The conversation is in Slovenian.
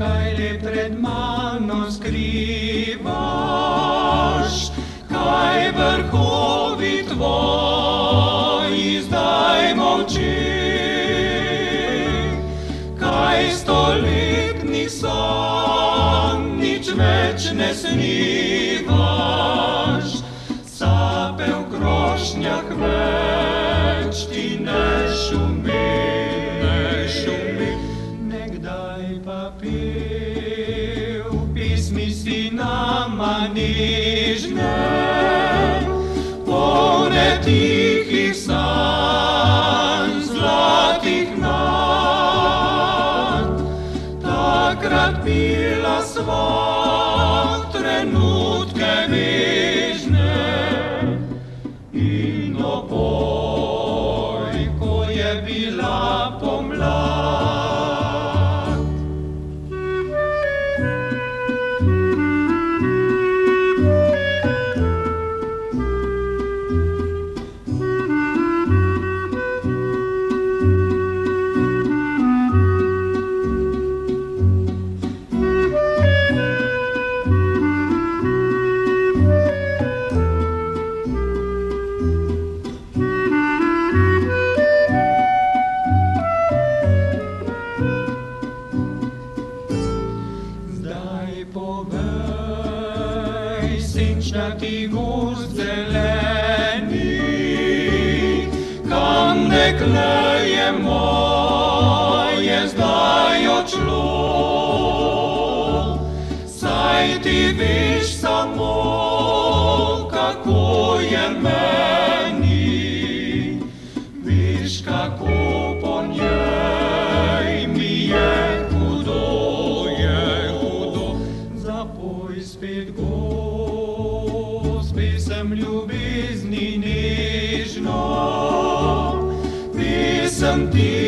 Kaj le pred mano skrivaš, kaj vrhovi tvoji zdaj molči, kaj stoletnih son nama nižne, polne tihih sanj, zlatih nad, takrat bila sva trenutke nežne in opoj, povej, senčnati gozd zeleni, kam dekle je moje zdaj odšlo. Saj ti veš samo, kako je meni, sem ljubezni nežno, pesem ti